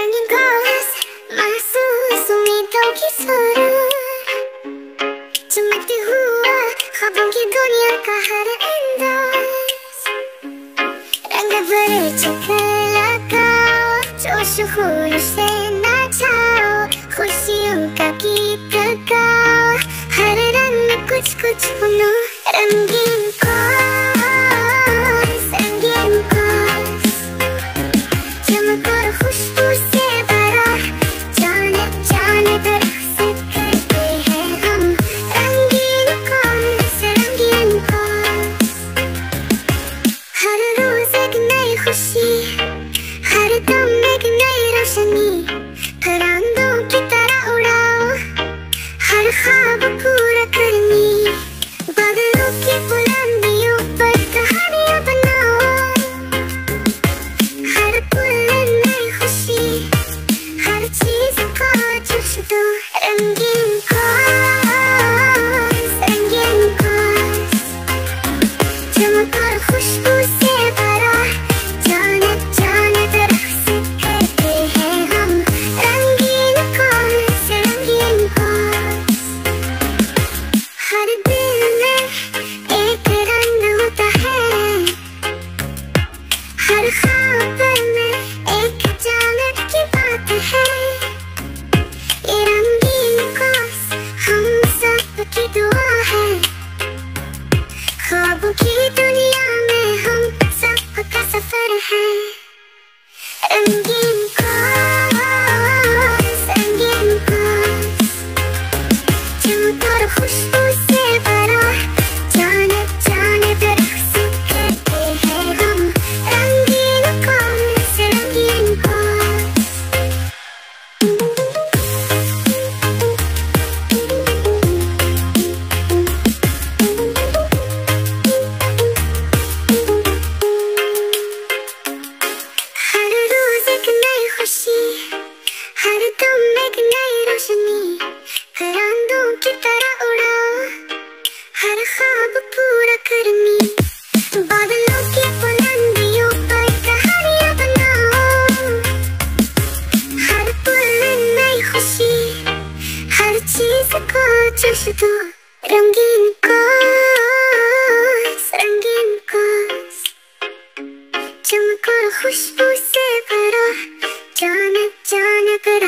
rengin kalmaz Mersiniz umid o ki sonra dunya kahar endaz Renga bari çıkıla kao Çoşu huyu sena çao Hoşi unka ki tıkao Hara renge kuç kuç bunu Rengin Mm-hmm. And you को जश दो रंगीन को रंगीन को चमक और खुशबू से भरा जाने जाने पर